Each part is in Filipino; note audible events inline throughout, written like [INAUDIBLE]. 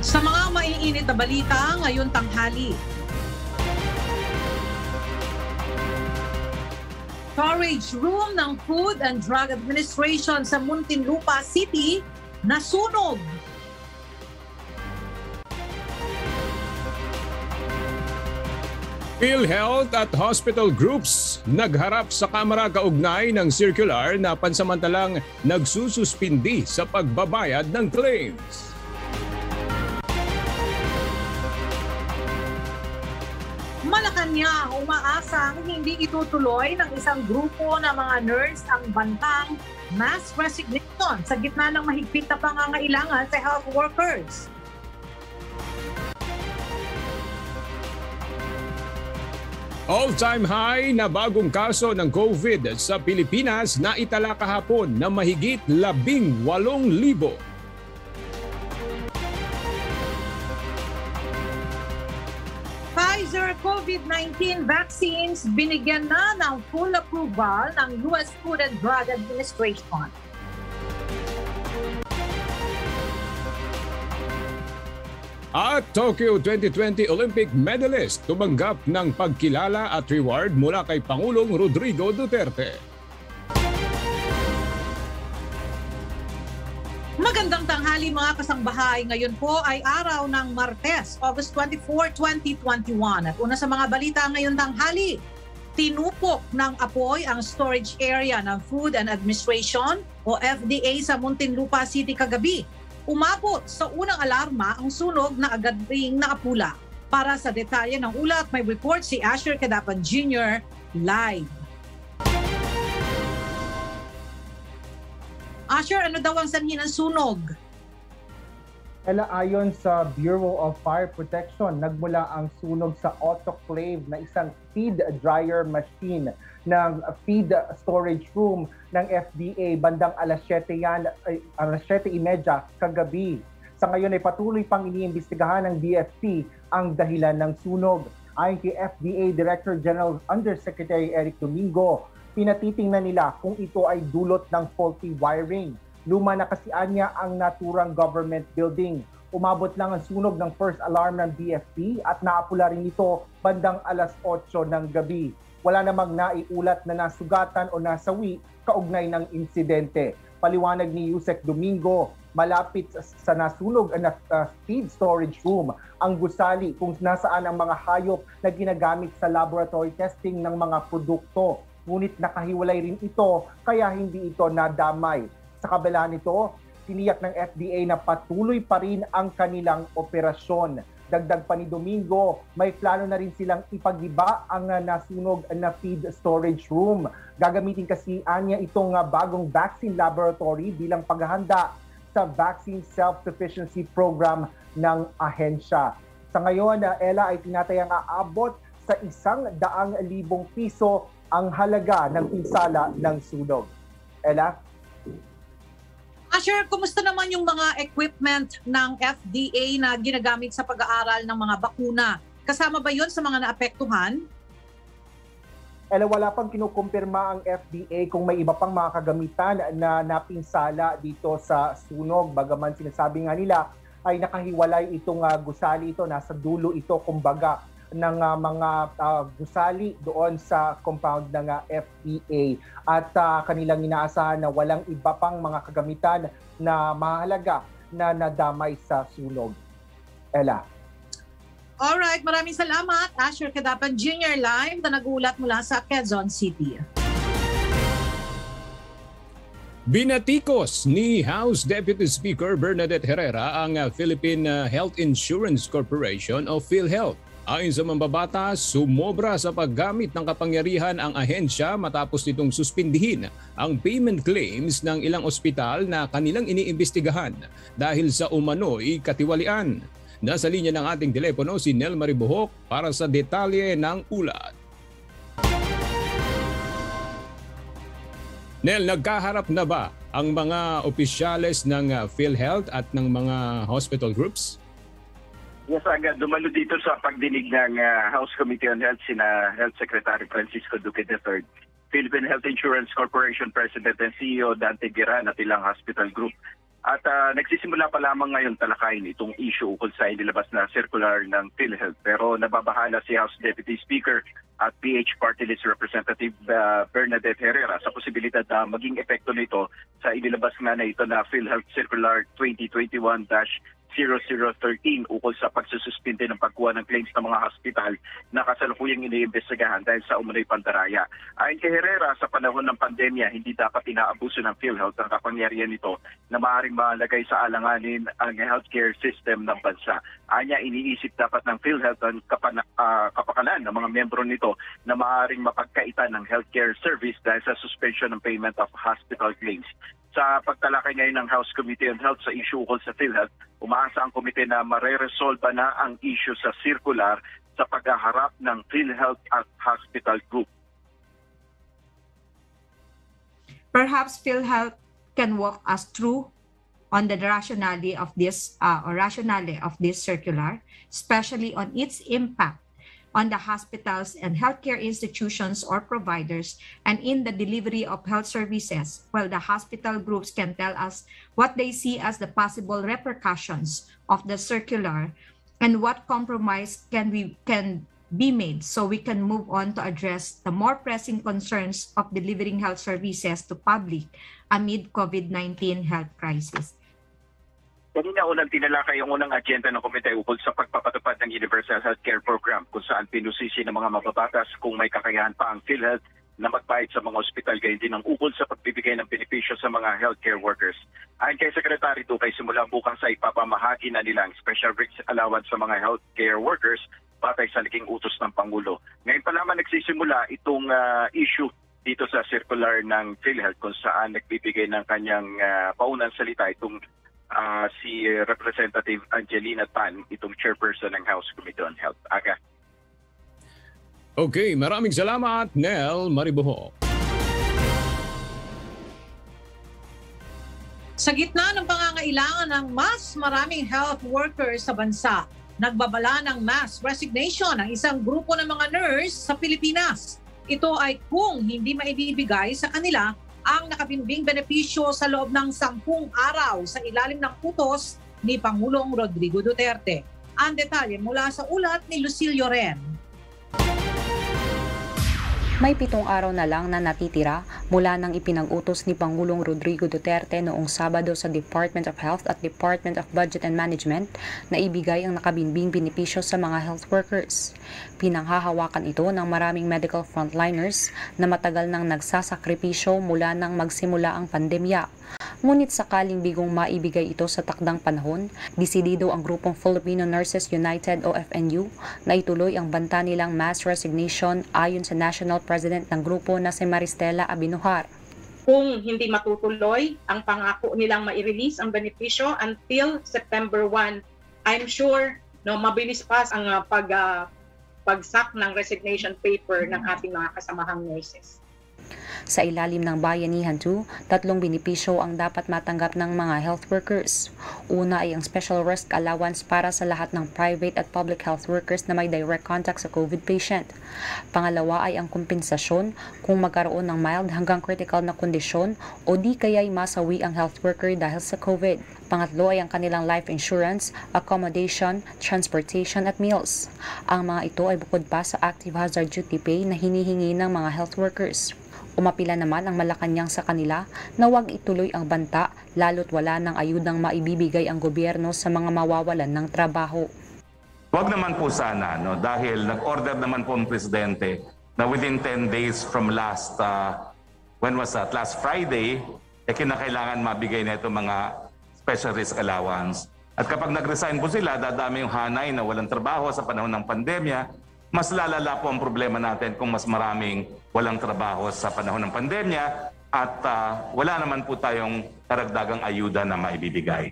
Sa mga maiinit na balita ngayon tanghali. Storage room ng Food and Drug Administration sa Muntinlupa City nasunog. PhilHealth at hospital groups nagharap sa Kamara kaugnay ng circular na pansamantalang nagsususpindi sa pagbabayad ng claims. niya umaasang hindi itutuloy ng isang grupo ng mga nurse ang bantang mass resignation sa gitna ng mahigpit na pangangailangan sa health workers. All-time high na bagong kaso ng COVID sa Pilipinas na itala kahapon na mahigit 18,000. Pfizer COVID-19 vaccines binigyan na ng full approval ng US Food and Drug Administration. At Tokyo 2020 Olympic medalist tumanggap ng pagkilala at reward mula kay Pangulong Rodrigo Duterte. Magandang tanghali mga kasangbahay. Ngayon po ay araw ng Martes, August 24, 2021. At una sa mga balita ngayon tanghali, tinupok ng apoy ang storage area ng Food and Administration o FDA sa Muntinlupa City kagabi. Umabot sa unang alarma ang sunog na agad ring naapula. Para sa detalye ng ulat, may report si Asher Kadapan Jr. live. Asher, ano daw ang sanhi ng sunog? Ela ayon sa Bureau of Fire Protection, nagmula ang sunog sa autoclave na isang feed dryer machine ng feed storage room ng FDA bandang alas 7 yan, ay, alas 7.30 kagabi. Sa ngayon ay patuloy pang iniimbestigahan ng DFP ang dahilan ng sunog. Ayon kay FDA Director General Undersecretary Eric Domingo, pinatitingnan nila kung ito ay dulot ng faulty wiring Luma na kasi anya ang naturang government building. Umabot lang ang sunog ng first alarm ng DFP at naapula rin ito bandang alas 8 ng gabi. Wala namang naiulat na nasugatan o nasawi kaugnay ng insidente. Paliwanag ni Yusek Domingo, malapit sa nasunog na uh, feed storage room ang gusali kung nasaan ang mga hayop na ginagamit sa laboratory testing ng mga produkto. Ngunit nakahiwalay rin ito kaya hindi ito nadamay. Sa kabila nito, tiniyak ng FDA na patuloy pa rin ang kanilang operasyon. Dagdag pa ni Domingo, may plano na rin silang ipagiba ang nasunog na feed storage room. Gagamitin kasi anya itong bagong vaccine laboratory bilang paghahanda sa Vaccine Self-Sufficiency Program ng ahensya. Sa ngayon, Ella ay tinatayang aabot sa isang daang libong piso ang halaga ng pinsala ng sunog. Ella? Asher, kumusta naman yung mga equipment ng FDA na ginagamit sa pag-aaral ng mga bakuna? Kasama ba yon sa mga naapektuhan? Ela, wala pang kinukumpirma ang FDA kung may iba pang mga kagamitan na napinsala dito sa sunog. Bagaman sinasabi nga nila ay nakahiwalay itong uh, gusali ito, nasa dulo ito kumbaga ng uh, mga uh, gusali doon sa compound ng uh, FEA at uh, kanilang inaasahan na walang iba pang mga kagamitan na mahalaga na nadamay sa sunog. Ella. Alright, maraming salamat. Asher Kadapan Junior Live na nagulat mula sa Quezon City. Binatikos ni House Deputy Speaker Bernadette Herrera ang Philippine Health Insurance Corporation o PhilHealth Ayon sa mambabata, sumobra sa paggamit ng kapangyarihan ang ahensya matapos nitong suspindihin ang payment claims ng ilang ospital na kanilang iniimbestigahan dahil sa umano'y katiwalian. Nasa linya ng ating telepono si Nel Maribuhok para sa detalye ng ulat. Nel, nagkaharap na ba ang mga opisyales ng PhilHealth at ng mga hospital groups? Yes, agad dumalo dito sa pagdinig ng uh, House Committee on Health sina Health Secretary Francisco Duque III, Philippine Health Insurance Corporation President and CEO Dante Giran at ilang hospital group. At ah, nagsisimula pa lamang ngayon talakayin itong issue ukol sa inilabas na circular ng PhilHealth. Pero nababahala si House Deputy Speaker at PH Party List Representative ah, Bernadette Herrera sa posibilidad na maging epekto nito sa inilabas nga na ito na PhilHealth Circular 2021 0013 ukol sa pagsususpinde ng pagkuha ng claims ng mga hospital na kasalukuyang iniimbestigahan dahil sa umunoy pandaraya. Ayon kay Herrera, sa panahon ng pandemya, hindi dapat inaabuso ng PhilHealth ang kapangyarihan nito na maaaring malagay sa alanganin ang healthcare system ng bansa. Anya, iniisip dapat ng PhilHealth ang kapan- ah, kapakanan ng mga membro nito na maaaring mapagkaitan ng healthcare service dahil sa suspension ng payment of hospital claims sa pagtalakay ngayon ng House Committee on Health sa issue ukol sa PhilHealth, umaasa ang komite na mareresolba na ang issue sa circular sa paghaharap ng PhilHealth at Hospital Group. perhaps PhilHealth can walk us through on the rationale of this uh, or rationale of this circular, especially on its impact on the hospitals and healthcare institutions or providers and in the delivery of health services, while the hospital groups can tell us what they see as the possible repercussions of the circular and what compromise can we can be made so we can move on to address the more pressing concerns of delivering health services to public amid COVID-19 health crisis. Kanina unang tinalakay yung unang agenda ng komite ukol sa pagpapatupad ng Universal Healthcare Program kung saan pinusisi ng mga mababatas kung may kakayahan pa ang PhilHealth na magbayad sa mga ospital gayon din ang ukol sa pagbibigay ng benepisyo sa mga healthcare workers. Ayon kay Secretary Tukay, simula bukas ay ipapamahagi na nila ang special rates allowance sa mga healthcare workers batay sa naging utos ng Pangulo. Ngayon pa lamang nagsisimula itong ah, issue dito sa circular ng PhilHealth kung saan nagbibigay ng kanyang ah, paunang salita itong ah, si Representative Angelina Tan, itong chairperson ng House Committee on Health. Aga. Okay, maraming salamat, Nel Mariboho. Sa gitna ng pangangailangan ng mas maraming health workers sa bansa, nagbabala ng mass resignation ang isang grupo ng mga nurse sa Pilipinas. Ito ay kung hindi maibibigay sa kanila ang nakabimbing benepisyo sa loob ng sampung araw sa ilalim ng utos ni Pangulong Rodrigo Duterte. Ang detalye mula sa ulat ni Lucilio Ren. May pitong araw na lang na natitira mula nang ipinag-utos ni Pangulong Rodrigo Duterte noong Sabado sa Department of Health at Department of Budget and Management na ibigay ang nakabinbing benepisyo sa mga health workers. Pinanghahawakan ito ng maraming medical frontliners na matagal nang nagsasakripisyo mula nang magsimula ang pandemya. Ngunit sakaling bigong maibigay ito sa takdang panahon, disidido ang grupong Filipino Nurses United o FNU na ituloy ang banta nilang mass resignation ayon sa National President ng grupo na si Maristela Abinuhar. kung hindi matutuloy ang pangako nilang mai-release ang benepisyo until September 1, I'm sure no mabilis pa ang uh, pag uh, pagsak ng resignation paper ng ating mga kasamahang nurses. Sa ilalim ng Bayanihan 2, tatlong benepisyo ang dapat matanggap ng mga health workers. Una ay ang special risk allowance para sa lahat ng private at public health workers na may direct contact sa COVID patient. Pangalawa ay ang kompensasyon kung magkaroon ng mild hanggang critical na kondisyon o di kaya'y masawi ang health worker dahil sa COVID. Pangatlo ay ang kanilang life insurance, accommodation, transportation at meals. Ang mga ito ay bukod pa sa active hazard duty pay na hinihingi ng mga health workers. Umapila naman ang Malacanang sa kanila na huwag ituloy ang banta lalo't wala ng ayudang maibibigay ang gobyerno sa mga mawawalan ng trabaho. Wag naman po sana, no? dahil nag-order naman po ang presidente na within 10 days from last, uh, when was that? Last Friday, eh kinakailangan mabigay na ito mga special risk allowance. At kapag nag-resign po sila, dadami yung hanay na walang trabaho sa panahon ng pandemya, mas lalala po ang problema natin kung mas maraming walang trabaho sa panahon ng pandemya at uh, wala naman po tayong karagdagang ayuda na maibibigay.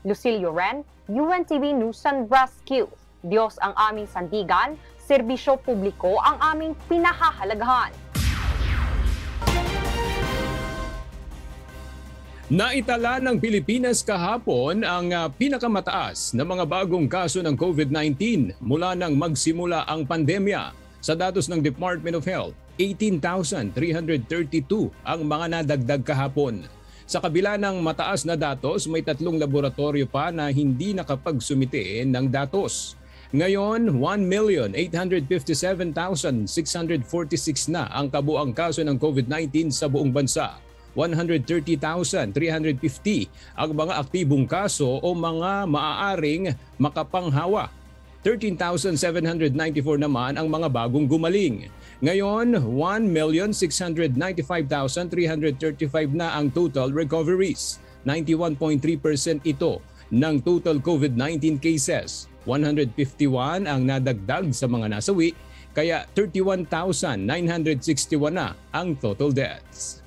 Lucilio Ren, UNTV News and Rescue. Diyos ang aming sandigan, serbisyo publiko ang aming pinahahalagahan. Naitala ng Pilipinas kahapon ang ah, pinakamataas na mga bagong kaso ng COVID-19 mula nang magsimula ang pandemya. Sa datos ng Department of Health, 18,332 ang mga nadagdag kahapon. Sa kabila ng mataas na datos, may tatlong laboratorio pa na hindi nakapagsumite ng datos. Ngayon, 1,857,646 na ang kabuang kaso ng COVID-19 sa buong bansa. 130,350 ang mga aktibong kaso o mga maaaring makapanghawa. 13,794 naman ang mga bagong gumaling. Ngayon, 1,695,335 na ang total recoveries. 91.3% ito ng total COVID-19 cases. 151 ang nadagdag sa mga nasawi, kaya 31,961 na ang total deaths.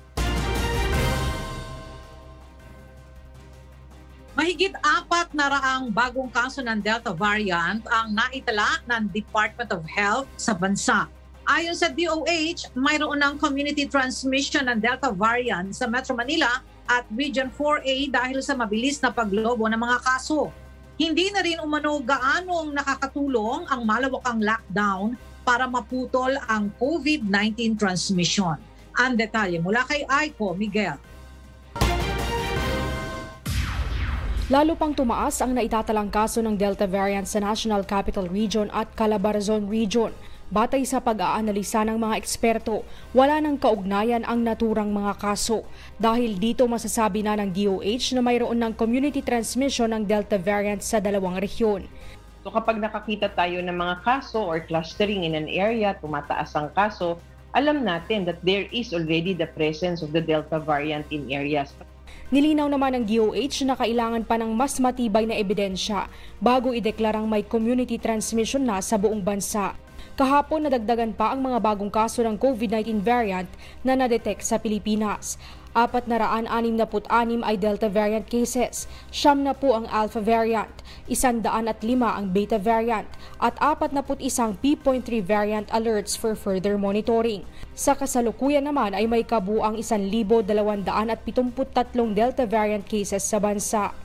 Mahigit apat na raang bagong kaso ng Delta variant ang naitala ng Department of Health sa bansa. Ayon sa DOH, mayroon ng community transmission ng Delta variant sa Metro Manila at Region 4A dahil sa mabilis na paglobo ng mga kaso. Hindi na rin umano gaanong nakakatulong ang malawakang lockdown para maputol ang COVID-19 transmission. Ang detalye mula kay Aiko Miguel. Lalo pang tumaas ang naitatalang kaso ng Delta variant sa National Capital Region at Calabarzon Region. Batay sa pag-aanalisa ng mga eksperto, wala nang kaugnayan ang naturang mga kaso. Dahil dito masasabi na ng DOH na mayroon ng community transmission ng Delta variant sa dalawang rehiyon. So kapag nakakita tayo ng mga kaso or clustering in an area, tumataas ang kaso, alam natin that there is already the presence of the Delta variant in areas. Nilinaw naman ng DOH na kailangan pa ng mas matibay na ebidensya bago ideklarang may community transmission na sa buong bansa. Kahapon nadagdagan pa ang mga bagong kaso ng COVID-19 variant na nadetect sa Pilipinas. Apat na raan anim na put anim ay Delta variant cases, siyam na po ang Alpha variant, isandaan at lima ang Beta variant, at apat na put isang P.3 variant alerts for further monitoring. Sa kasalukuyan naman ay may kabuang 1,273 Delta variant cases sa bansa.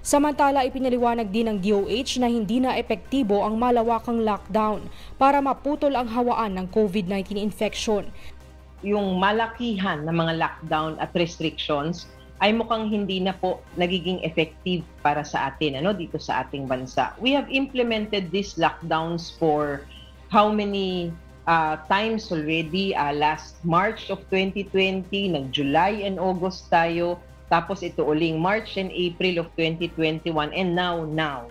Samantala, ipinaliwanag din ng DOH na hindi na epektibo ang malawakang lockdown para maputol ang hawaan ng COVID-19 infection. Yung malakihan ng mga lockdown at restrictions ay mukhang hindi na po nagiging effective para sa atin ano dito sa ating bansa. We have implemented these lockdowns for how many uh, times already? Uh, last March of 2020, nag-July and August tayo, tapos ito uling March and April of 2021 and now now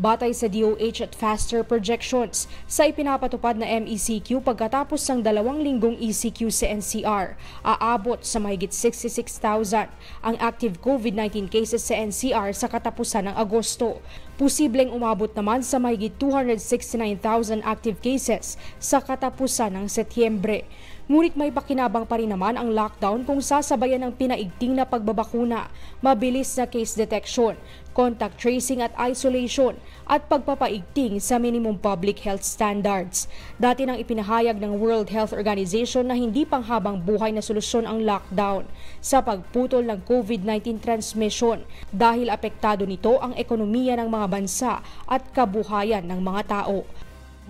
Batay sa DOH at faster projections sa ipinapatupad na MECQ pagkatapos ng dalawang linggong ECQ sa NCR, aabot sa mahigit 66,000 ang active COVID-19 cases sa NCR sa katapusan ng Agosto. Posibleng umabot naman sa mahigit 269,000 active cases sa katapusan ng Setyembre. Ngunit may pakinabang pa rin naman ang lockdown kung sasabayan ng pinaigting na pagbabakuna, mabilis na case detection, contact tracing at isolation, at pagpapaigting sa minimum public health standards. Dati nang ipinahayag ng World Health Organization na hindi panghabang buhay na solusyon ang lockdown sa pagputol ng COVID-19 transmission dahil apektado nito ang ekonomiya ng mga bansa at kabuhayan ng mga tao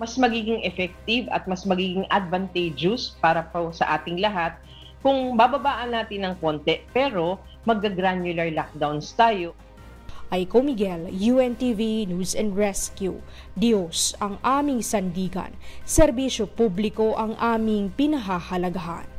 mas magiging effective at mas magiging advantageous para po sa ating lahat kung bababaan natin ng konti pero magga-granular lockdowns tayo. Aiko Miguel, UNTV News and Rescue. Diyos ang aming sandigan, serbisyo publiko ang aming pinahahalagahan.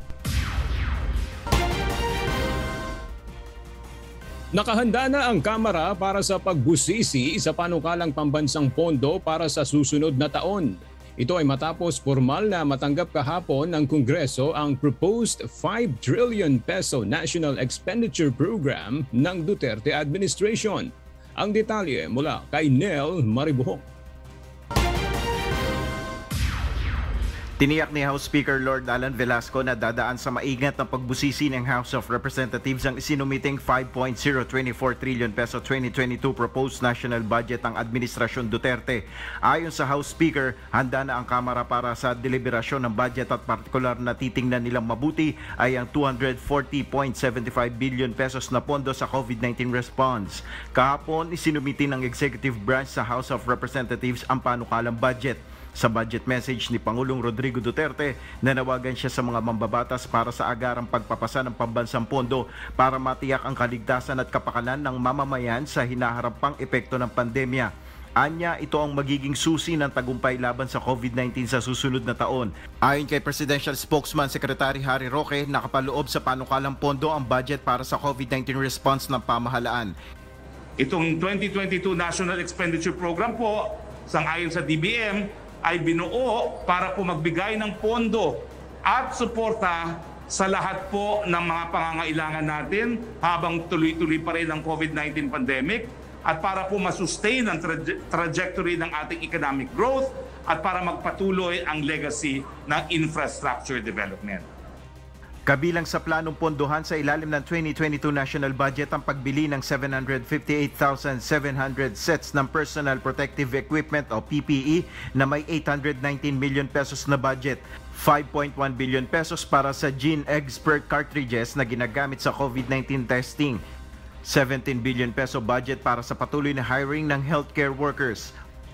Nakahanda na ang Kamara para sa pagbusisi sa panukalang pambansang pondo para sa susunod na taon. Ito ay matapos formal na matanggap kahapon ng Kongreso ang proposed 5 trillion peso National Expenditure Program ng Duterte administration. Ang detalye mula kay Nel Maribuhok. Tiniyak ni House Speaker Lord Alan Velasco na dadaan sa maingat ng pagbusisi ng House of Representatives ang isinumiting 5.024 trillion peso 2022 proposed national budget ng Administrasyon Duterte. Ayon sa House Speaker, handa na ang Kamara para sa deliberasyon ng budget at partikular na titingnan nilang mabuti ay ang 240.75 billion pesos na pondo sa COVID-19 response. Kahapon, isinumiti ng Executive Branch sa House of Representatives ang panukalang budget. Sa budget message ni Pangulong Rodrigo Duterte, nanawagan siya sa mga mambabatas para sa agarang pagpapasa ng pambansang pondo para matiyak ang kaligtasan at kapakanan ng mamamayan sa hinaharap pang epekto ng pandemya. Anya, ito ang magiging susi ng tagumpay laban sa COVID-19 sa susunod na taon. Ayon kay Presidential Spokesman Secretary Harry Roque, nakapaloob sa panukalang pondo ang budget para sa COVID-19 response ng pamahalaan. Itong 2022 National Expenditure Program po, sangayon sa DBM, ay binuo para po magbigay ng pondo at suporta sa lahat po ng mga pangangailangan natin habang tuloy-tuloy pa rin ang COVID-19 pandemic at para po masustain ang traje- trajectory ng ating economic growth at para magpatuloy ang legacy ng infrastructure development. Kabilang sa planong pondohan sa ilalim ng 2022 national budget ang pagbili ng 758,700 sets ng personal protective equipment o PPE na may 819 million pesos na budget. 5.1 billion pesos para sa Gene Expert cartridges na ginagamit sa COVID-19 testing. 17 billion peso budget para sa patuloy na hiring ng healthcare workers.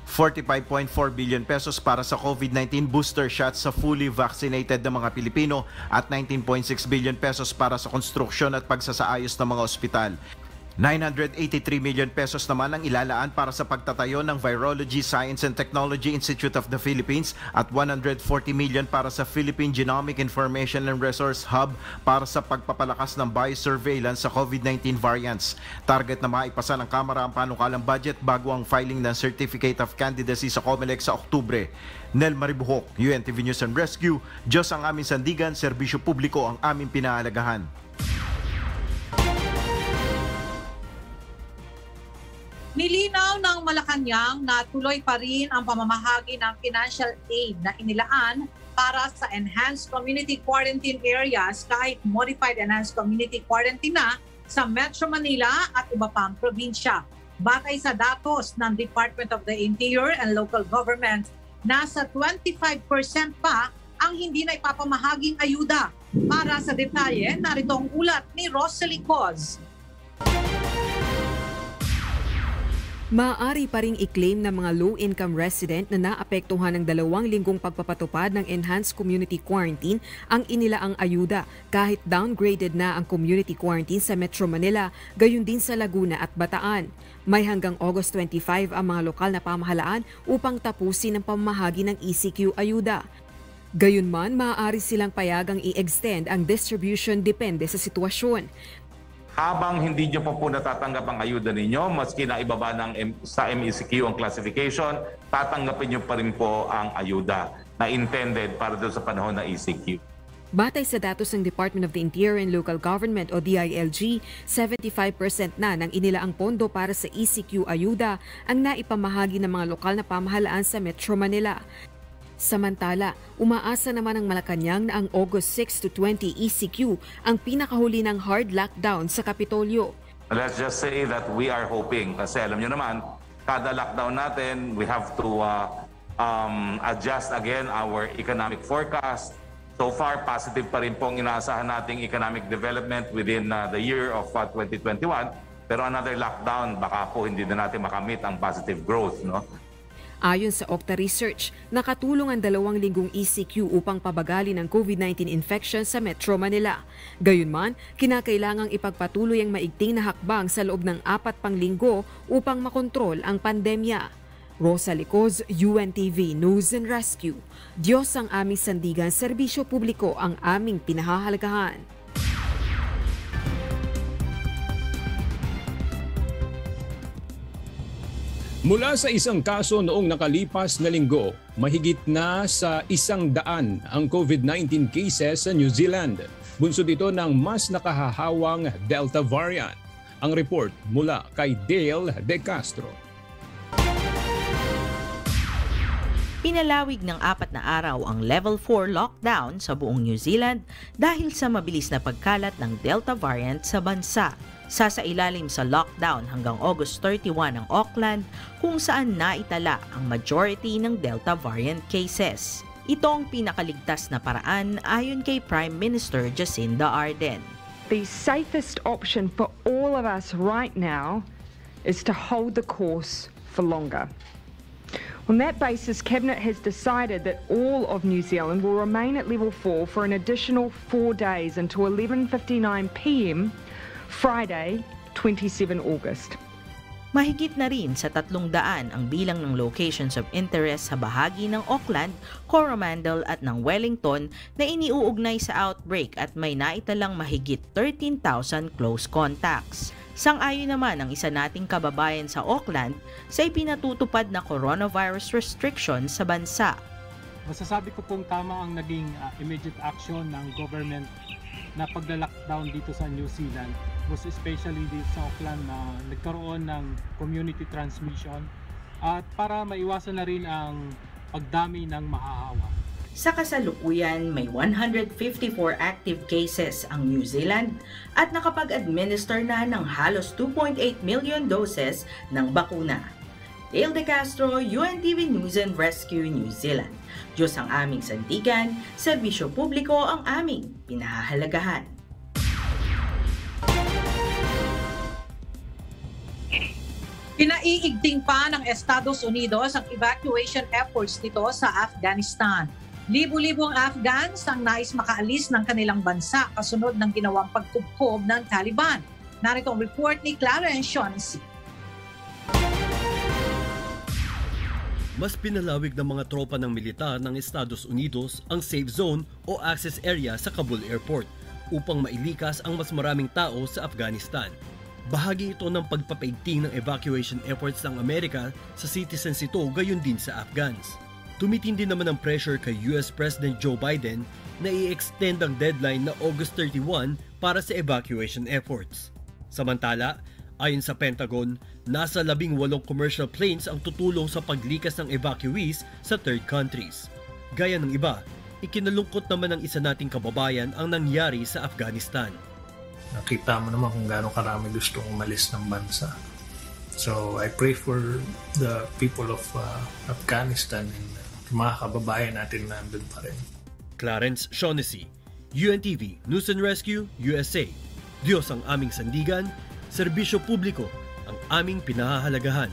45.4 billion pesos para sa COVID-19 booster shots sa fully vaccinated na mga Pilipino at 19.6 billion pesos para sa konstruksyon at pagsasaayos ng mga ospital. 983 million pesos naman ang ilalaan para sa pagtatayo ng Virology Science and Technology Institute of the Philippines at 140 million para sa Philippine Genomic Information and Resource Hub para sa pagpapalakas ng biosurveillance sa COVID-19 variants. Target na maipasa ng Kamara ang panukalang budget bago ang filing ng Certificate of Candidacy sa COMELEC sa Oktubre. Nel Maribuhok, UNTV News and Rescue, Diyos ang aming sandigan, serbisyo publiko ang aming pinaalagahan. Nilinaw ng Malacanang na tuloy pa rin ang pamamahagi ng financial aid na inilaan para sa enhanced community quarantine areas kahit modified enhanced community quarantine na sa Metro Manila at iba pang probinsya. Batay sa datos ng Department of the Interior and Local Government, nasa 25% pa ang hindi na ipapamahaging ayuda. Para sa detalye, narito ang ulat ni Rosalie Coz. Maaari pa ring i-claim ng mga low-income resident na naapektuhan ng dalawang linggong pagpapatupad ng Enhanced Community Quarantine ang inilaang ayuda kahit downgraded na ang community quarantine sa Metro Manila, gayon din sa Laguna at Bataan. May hanggang August 25 ang mga lokal na pamahalaan upang tapusin ang pamahagi ng ECQ ayuda. Gayunman, maaari silang payagang i-extend ang distribution depende sa sitwasyon. Habang hindi nyo pa po natatanggap ang ayuda ninyo, maski na ibaba ng sa MECQ ang classification, tatanggapin nyo pa rin po ang ayuda na intended para doon sa panahon na ECQ. Batay sa datos ng Department of the Interior and Local Government o DILG, 75% na ng inilaang pondo para sa ECQ ayuda ang naipamahagi ng mga lokal na pamahalaan sa Metro Manila. Samantala, umaasa naman ang Malacanang na ang August 6 to 20 ECQ ang pinakahuli ng hard lockdown sa Kapitolyo. Let's just say that we are hoping, kasi alam nyo naman, kada lockdown natin, we have to uh, um, adjust again our economic forecast. So far, positive pa rin pong inaasahan nating economic development within uh, the year of uh, 2021. Pero another lockdown, baka po hindi na natin makamit ang positive growth. No? Ayon sa Okta Research, nakatulong ang dalawang linggong ECQ upang pabagalin ang COVID-19 infection sa Metro Manila. Gayunman, kinakailangang ipagpatuloy ang maigting na hakbang sa loob ng apat pang linggo upang makontrol ang pandemya. Rosa Licoz, UNTV News and Rescue. Diyos ang aming sandigan, serbisyo publiko ang aming pinahahalagahan. Mula sa isang kaso noong nakalipas na linggo, mahigit na sa isang daan ang COVID-19 cases sa New Zealand. Bunsod ito ng mas nakahahawang Delta variant. Ang report mula kay Dale De Castro. Pinalawig ng apat na araw ang level 4 lockdown sa buong New Zealand dahil sa mabilis na pagkalat ng Delta variant sa bansa. Sasailalim sa lockdown hanggang August 31 ang Auckland kung saan naitala ang majority ng Delta variant cases. Ito ang pinakaligtas na paraan ayon kay Prime Minister Jacinda Ardern. The safest option for all of us right now is to hold the course for longer. On that basis, Cabinet has decided that all of New Zealand will remain at level 4 for an additional four days until 11.59pm Friday, 27 August. Mahigit na rin sa tatlong daan ang bilang ng locations of interest sa bahagi ng Auckland, Coromandel at ng Wellington na iniuugnay sa outbreak at may naitalang mahigit 13,000 close contacts. Sang-ayon naman ang isa nating kababayan sa Auckland sa ipinatutupad na coronavirus restrictions sa bansa. Masasabi ko pong tama ang naging uh, immediate action ng government na pagla-lockdown dito sa New Zealand was especially dito sa Auckland na nagkaroon ng community transmission at para maiwasan na rin ang pagdami ng mahahawa. Sa kasalukuyan, may 154 active cases ang New Zealand at nakapag-administer na ng halos 2.8 million doses ng bakuna. Dale De Castro, UNTV News and Rescue New Zealand. Diyos ang aming sandigan, serbisyo publiko ang aming pinahahalagahan. Pinaiigting pa ng Estados Unidos ang evacuation efforts nito sa Afghanistan. Libo-libong Afghans ang nais makaalis ng kanilang bansa kasunod ng ginawang pagkubkob ng Taliban. Narito ang report ni Clarence Shaughnessy. Mas pinalawig ng mga tropa ng militar ng Estados Unidos ang safe zone o access area sa Kabul Airport upang mailikas ang mas maraming tao sa Afghanistan. Bahagi ito ng pagpapaigting ng evacuation efforts ng Amerika sa citizens ito gayon din sa Afghans. Tumitindi naman ang pressure kay US President Joe Biden na i-extend ang deadline na August 31 para sa evacuation efforts. Samantala, ayon sa Pentagon, nasa labing walong commercial planes ang tutulong sa paglikas ng evacuees sa third countries. Gaya ng iba, ikinalungkot naman ng isa nating kababayan ang nangyari sa Afghanistan nakita mo naman kung gaano karami gustong umalis ng bansa. So I pray for the people of uh, Afghanistan and mga kababayan natin na nandun pa rin. Clarence Shaughnessy, UNTV News and Rescue, USA. Diyos ang aming sandigan, serbisyo publiko ang aming pinahahalagahan.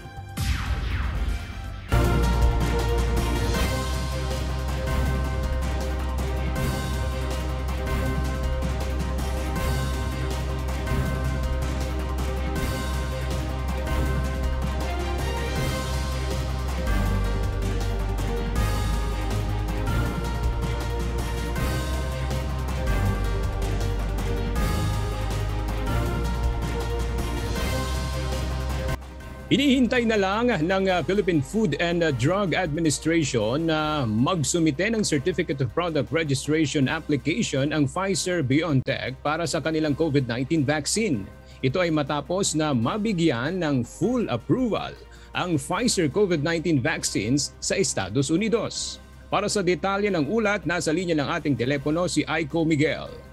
Inihintay na lang ng uh, Philippine Food and Drug Administration na magsumite ng Certificate of Product Registration application ang Pfizer-BioNTech para sa kanilang COVID-19 vaccine. Ito ay matapos na mabigyan ng full approval ang Pfizer COVID-19 vaccines sa Estados Unidos. Para sa detalye ng ulat, nasa linya ng ating telepono si Aiko Miguel.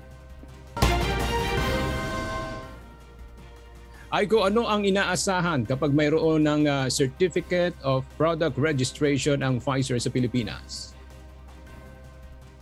Aiko, ano ang inaasahan kapag mayroon ng uh, Certificate of Product Registration ang Pfizer sa Pilipinas?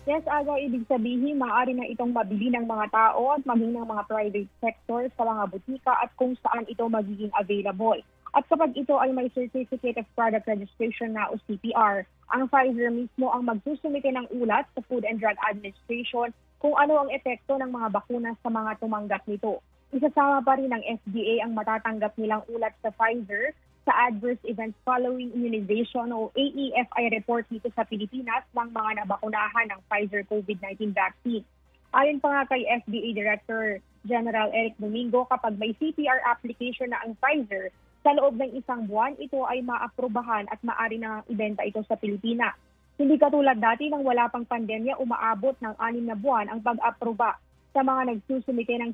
Yes, Aga, ibig sabihin, maaari na itong mabili ng mga tao at maging ng mga private sector sa mga butika at kung saan ito magiging available. At kapag ito ay may Certificate of Product Registration na o CPR, ang Pfizer mismo ang magsusumite ng ulat sa Food and Drug Administration kung ano ang epekto ng mga bakuna sa mga tumanggap nito. Isasama pa rin ng FDA ang matatanggap nilang ulat sa Pfizer sa Adverse Events Following Immunization o AEFI report dito sa Pilipinas ng mga nabakunahan ng Pfizer COVID-19 vaccine. Ayon pa nga kay FDA Director General Eric Domingo, kapag may CPR application na ang Pfizer, sa loob ng isang buwan, ito ay maaprubahan at maari na ibenta ito sa Pilipinas. Hindi katulad dati nang wala pang pandemya, umaabot ng anim na buwan ang pag-aproba sa mga nagsusumite ng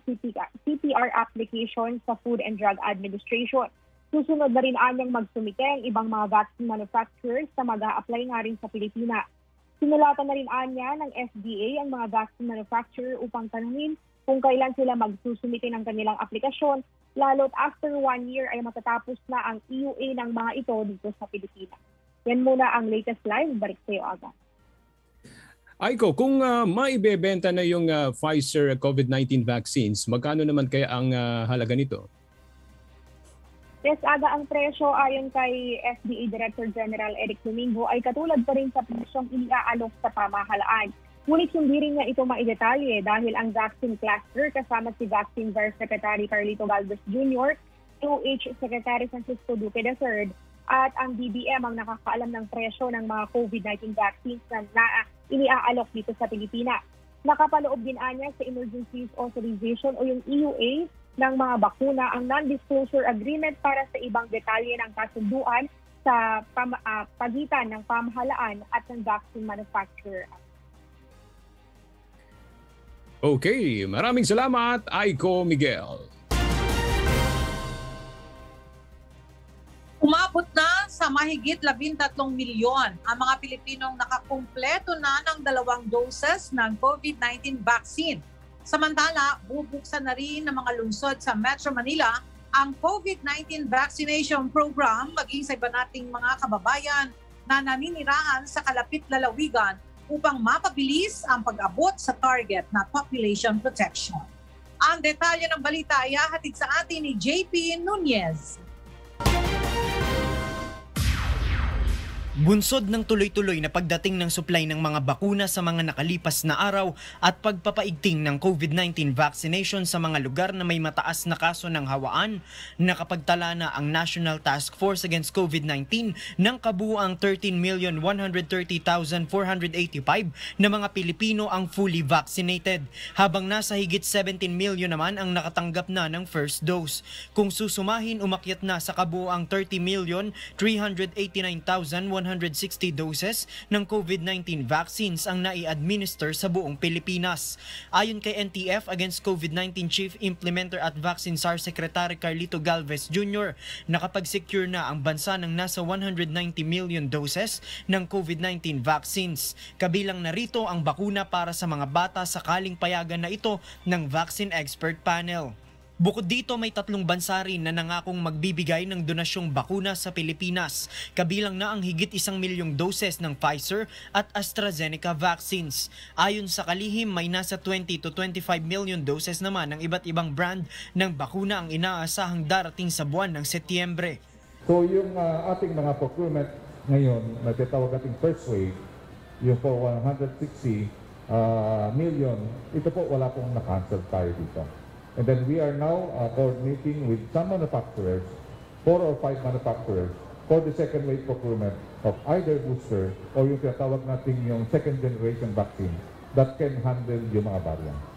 CPR application sa Food and Drug Administration. Susunod na rin anyang magsumite ang ibang mga vaccine manufacturers sa mag apply nga rin sa Pilipinas. Sinulatan na rin anya ng FDA ang mga vaccine manufacturer upang tanungin kung kailan sila magsusumite ng kanilang aplikasyon, lalo't after one year ay matatapos na ang EUA ng mga ito dito sa Pilipinas. Yan muna ang latest live. Balik sa iyo agad. Aiko, kung uh, maibebenta na yung uh, Pfizer COVID-19 vaccines, magkano naman kaya ang uh, halaga nito? Yes, aga ang presyo ayon kay FDA Director General Eric Domingo ay katulad pa rin sa presyong iniaalok sa pamahalaan. Ngunit hindi rin niya ito maidetalye dahil ang vaccine cluster kasama si Vaccine Vice Secretary Carlito Galvez Jr., UH Secretary Francisco Duque III at ang BBM ang nakakaalam ng presyo ng mga COVID-19 vaccines na, na iniaalok dito sa Pilipinas. Nakapaloob din anya sa Emergency Authorization o yung EUA ng mga bakuna ang non-disclosure agreement para sa ibang detalye ng kasunduan sa pam- uh, pagitan ng pamahalaan at ng vaccine manufacturer. Okay, maraming salamat, Aiko Miguel. Umabot na sa mahigit 13 milyon ang mga Pilipinong nakakumpleto na ng dalawang doses ng COVID-19 vaccine. Samantala, bubuksan na rin ng mga lungsod sa Metro Manila ang COVID-19 vaccination program maging sa iba nating mga kababayan na naninirahan sa kalapit lalawigan upang mapabilis ang pag-abot sa target na population protection. Ang detalye ng balita ay hatid sa atin ni JP Nunez. Bunsod ng tuloy-tuloy na pagdating ng supply ng mga bakuna sa mga nakalipas na araw at pagpapaigting ng COVID-19 vaccination sa mga lugar na may mataas na kaso ng hawaan, nakapagtala na ang National Task Force Against COVID-19 ng kabuuang 13,130,485 na mga Pilipino ang fully vaccinated, habang nasa higit 17 million naman ang nakatanggap na ng first dose. Kung susumahin, umakyat na sa kabuuang 30,389,100 160 doses ng COVID-19 vaccines ang nai-administer sa buong Pilipinas. Ayon kay NTF Against COVID-19 Chief Implementer at Vaccine SAR Secretary Carlito Galvez Jr., nakapag-secure na ang bansa ng nasa 190 million doses ng COVID-19 vaccines. Kabilang narito ang bakuna para sa mga bata sakaling payagan na ito ng Vaccine Expert Panel. Bukod dito may tatlong bansa rin na nangakong magbibigay ng donasyong bakuna sa Pilipinas, kabilang na ang higit isang milyong doses ng Pfizer at AstraZeneca vaccines. Ayon sa kalihim, may nasa 20 to 25 million doses naman ng iba't ibang brand ng bakuna ang inaasahang darating sa buwan ng Setyembre. So yung uh, ating mga procurement ngayon, nagtatawag ating first wave, yung po 160 uh, million, ito po wala pong na-cancel tayo dito. And then we are now uh, coordinating with some manufacturers, four or five manufacturers, for the second wave procurement of either booster or yung tinatawag natin yung second generation vaccine that can handle yung mga variant.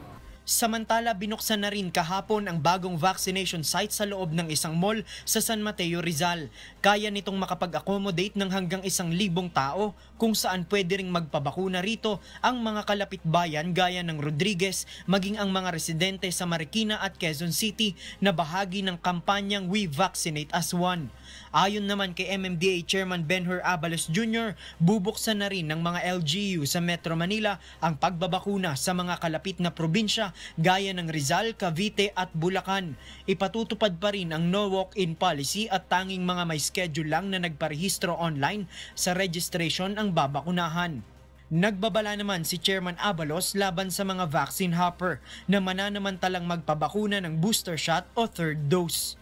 Samantala, binuksan na rin kahapon ang bagong vaccination site sa loob ng isang mall sa San Mateo, Rizal. Kaya nitong makapag-accommodate ng hanggang isang libong tao kung saan pwede ring magpabakuna rito ang mga kalapit bayan gaya ng Rodriguez, maging ang mga residente sa Marikina at Quezon City na bahagi ng kampanyang We Vaccinate as One. Ayon naman kay MMDA Chairman Benhur Abalos Jr., bubuksan na rin ng mga LGU sa Metro Manila ang pagbabakuna sa mga kalapit na probinsya gaya ng Rizal, Cavite at Bulacan. Ipatutupad pa rin ang no walk-in policy at tanging mga may schedule lang na nagparehistro online sa registration ang babakunahan. Nagbabala naman si Chairman Abalos laban sa mga vaccine hopper na mananamantalang magpabakuna ng booster shot o third dose.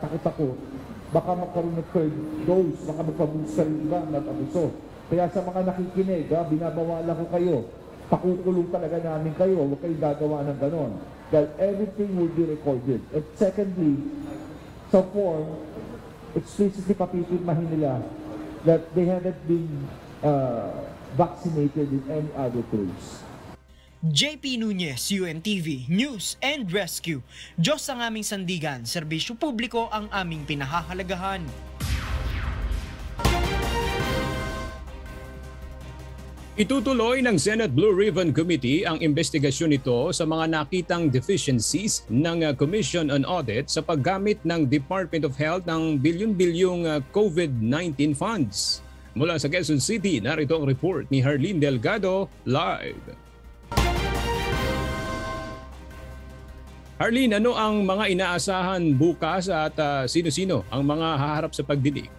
Takot ako, baka magkaroon ng third dose, baka magpabooster ba at abuso. Kaya sa mga nakikinig, ha, binabawalan ko kayo, pakukulong talaga namin kayo, huwag kayong gagawa ng ganon. Dahil everything will be recorded. And secondly, sa form, explicitly papipirmahin nila that they haven't been uh, vaccinated in any other place. JP Nunez, UNTV, News and Rescue. Diyos ang aming sandigan, serbisyo publiko ang aming pinahahalagahan. Itutuloy ng Senate Blue Ribbon Committee ang investigasyon nito sa mga nakitang deficiencies ng uh, Commission on Audit sa paggamit ng Department of Health ng bilyon-bilyong uh, COVID-19 funds. Mula sa Quezon City, narito ang report ni Harleen Delgado live. Harleen, ano ang mga inaasahan bukas at uh, sino-sino ang mga haharap sa pagdinig?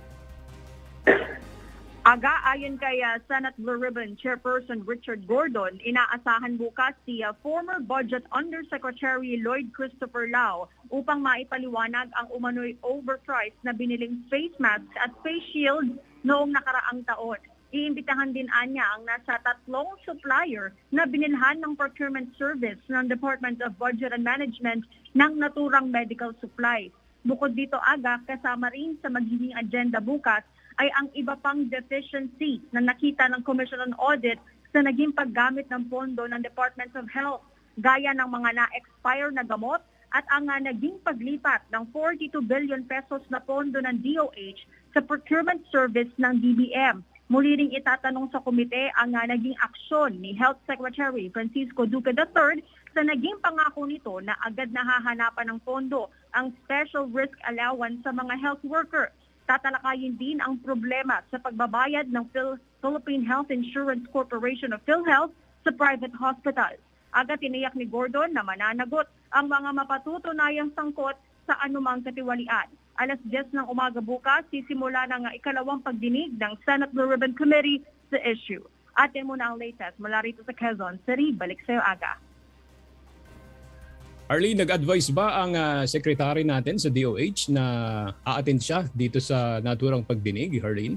Aga, ayon kay uh, Senate Blue Ribbon Chairperson Richard Gordon, inaasahan bukas si uh, former Budget Undersecretary Lloyd Christopher Lau upang maipaliwanag ang umano'y overpriced na biniling face mask at face shield noong nakaraang taon. Iimbitahan din anya ang nasa tatlong supplier na binilhan ng procurement service ng Department of Budget and Management ng naturang medical supplies. Bukod dito aga, kasama rin sa magiging agenda bukas ay ang iba pang deficiency na nakita ng Commission on Audit sa naging paggamit ng pondo ng Department of Health gaya ng mga na-expire na gamot at ang uh, naging paglipat ng 42 billion pesos na pondo ng DOH sa procurement service ng DBM. Muli ring itatanong sa komite ang naging aksyon ni Health Secretary Francisco Duque III sa naging pangako nito na agad nahahanapan ng pondo ang special risk allowance sa mga health workers tatalakayin din ang problema sa pagbabayad ng Phil- Philippine Health Insurance Corporation of PhilHealth sa private hospitals. Agad tiniyak ni Gordon na mananagot ang mga mapatutunayang sangkot sa anumang katiwalian. Alas 10 ng umaga bukas, sisimula ng ikalawang pagdinig ng Senate Blue Ribbon Committee sa issue. Atin muna ang latest mula rito sa Quezon City. Balik sa'yo, Aga. Arlene, nag-advise ba ang uh, secretary natin sa DOH na a-attend siya dito sa naturang pagdinig, Arlene?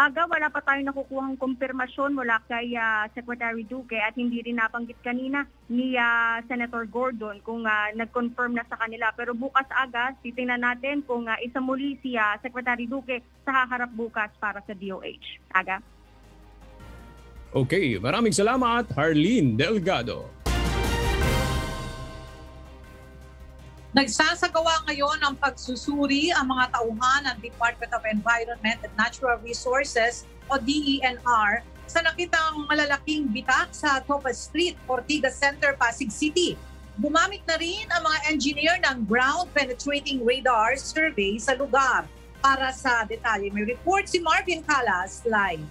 Aga, wala pa tayong nakukuhang kumpirmasyon mula kay uh, Secretary Duque at hindi rin nabanggit kanina ni uh, Senator Gordon kung uh, nag-confirm na sa kanila. Pero bukas aga, titingnan natin kung uh, isa muli si uh, Secretary Duque sa haharap bukas para sa DOH. Aga? Okay, maraming salamat, Harleen Delgado. Nagsasagawa ngayon ng pagsusuri ang mga tauhan ng Department of Environment and Natural Resources o DENR sa nakitang malalaking bitak sa Topaz Street, Ortigas Center, Pasig City. Gumamit na rin ang mga engineer ng ground penetrating radar survey sa lugar. Para sa detalye, may report si Marvin Calas live.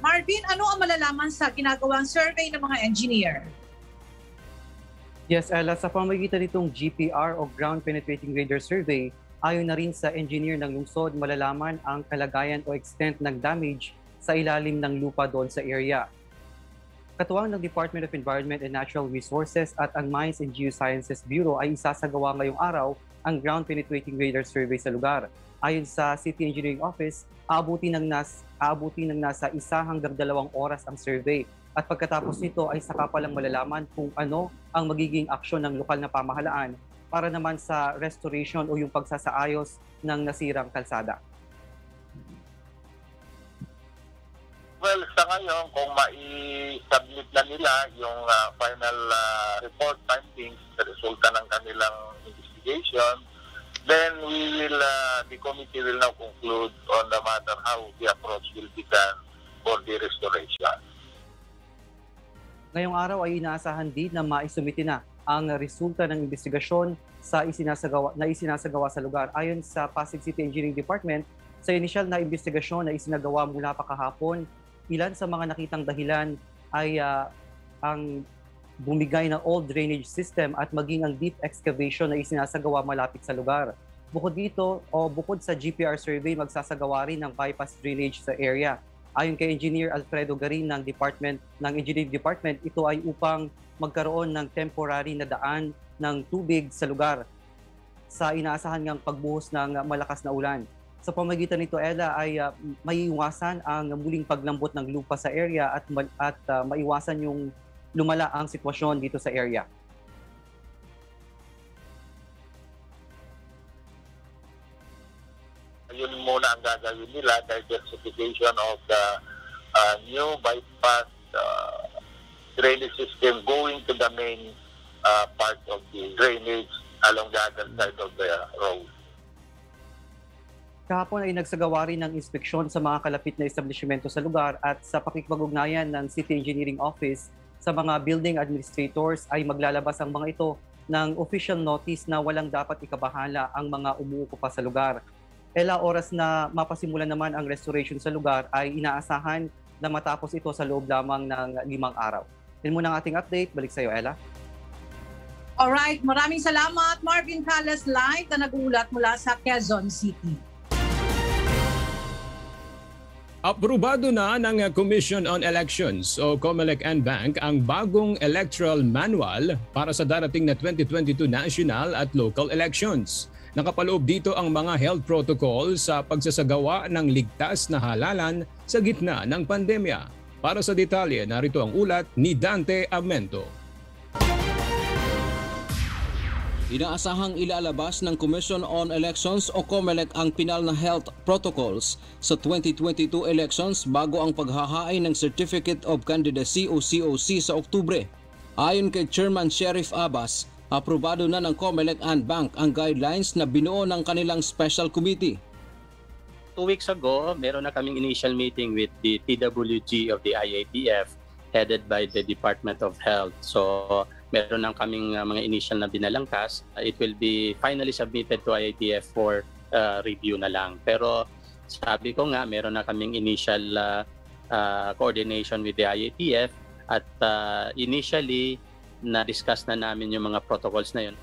Marvin, ano ang malalaman sa ginagawang survey ng mga engineer? Yes, Ella, sa pamagitan nitong GPR o Ground Penetrating Radar Survey, ayon na rin sa engineer ng lungsod malalaman ang kalagayan o extent ng damage sa ilalim ng lupa doon sa area. Katuwang ng Department of Environment and Natural Resources at ang Mines and Geosciences Bureau ay isasagawa ngayong araw ang Ground Penetrating Radar Survey sa lugar. Ayon sa City Engineering Office, aabuti ng, nas, aabuti ng nasa isa hanggang dalawang oras ang survey at pagkatapos nito ay saka palang malalaman kung ano ang magiging aksyon ng lokal na pamahalaan para naman sa restoration o yung pagsasaayos ng nasirang kalsada. Well, sa ngayon, kung mai-submit na nila yung uh, final uh, report findings sa resulta ng kanilang investigation, then we will, uh, the committee will now conclude on the matter how the approach will be done for the restoration. Ngayong araw ay inaasahan din na maisumiti na ang resulta ng investigasyon sa isinasagawa, na isinasagawa sa lugar. Ayon sa Pasig City Engineering Department, sa initial na investigasyon na isinagawa mula pa kahapon, ilan sa mga nakitang dahilan ay uh, ang bumigay ng old drainage system at maging ang deep excavation na isinasagawa malapit sa lugar. Bukod dito, o bukod sa GPR survey, magsasagawa rin ng bypass drainage sa area. Ayon kay Engineer Alfredo Garin ng Department ng Engineering Department, ito ay upang magkaroon ng temporary na daan ng tubig sa lugar sa inaasahan ngang pagbuhos ng malakas na ulan. Sa pamagitan nito, Ella, ay uh, maiiwasan ang muling paglambot ng lupa sa area at, at uh, maiwasan yung lumala ang sitwasyon dito sa area. Yun muna ang gagawin nila, diversification of the uh, new bypass uh, drainage system going to the main uh, part of the drainage along the other side of the road. Kahapon ay nagsagawa rin ng inspeksyon sa mga kalapit na establishmento sa lugar at sa pakikipag-ugnayan ng City Engineering Office sa mga building administrators ay maglalabas ang mga ito ng official notice na walang dapat ikabahala ang mga umuukupa sa lugar. Ela oras na mapasimulan naman ang restoration sa lugar ay inaasahan na matapos ito sa loob lamang ng limang araw. Yan muna ang ating update. Balik sa iyo, Ella. Alright, maraming salamat Marvin Calles live na nagulat mula sa Quezon City. Aprobado na ng Commission on Elections o COMELEC and Bank ang bagong electoral manual para sa darating na 2022 national at local elections. Nakapaloob dito ang mga health protocol sa pagsasagawa ng ligtas na halalan sa gitna ng pandemya. Para sa detalye, narito ang ulat ni Dante Amento. Inaasahang ilalabas ng Commission on Elections o COMELEC ang pinal na health protocols sa 2022 elections bago ang paghahain ng Certificate of Candidacy o COC sa Oktubre. Ayon kay Chairman Sheriff Abbas, aprobado na ng COMELEC and Bank ang guidelines na binuo ng kanilang special committee. Two weeks ago, meron na kaming initial meeting with the TWG of the IATF headed by the Department of Health. So meron ng kaming uh, mga initial na binalangkas. It will be finally submitted to IATF for uh, review na lang. Pero sabi ko nga, meron na kaming initial uh, uh, coordination with the IATF at uh, initially na-discuss na namin yung mga protocols na yun.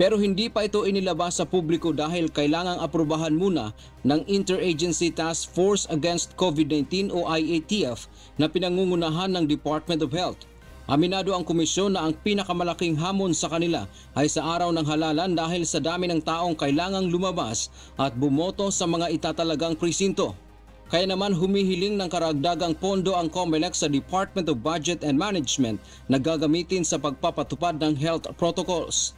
Pero hindi pa ito inilabas sa publiko dahil kailangang aprubahan muna ng Interagency Task Force Against COVID-19 o IATF na pinangungunahan ng Department of Health. Aminado ang komisyon na ang pinakamalaking hamon sa kanila ay sa araw ng halalan dahil sa dami ng taong kailangang lumabas at bumoto sa mga itatalagang presinto. Kaya naman humihiling ng karagdagang pondo ang COMELEC sa Department of Budget and Management na gagamitin sa pagpapatupad ng health protocols.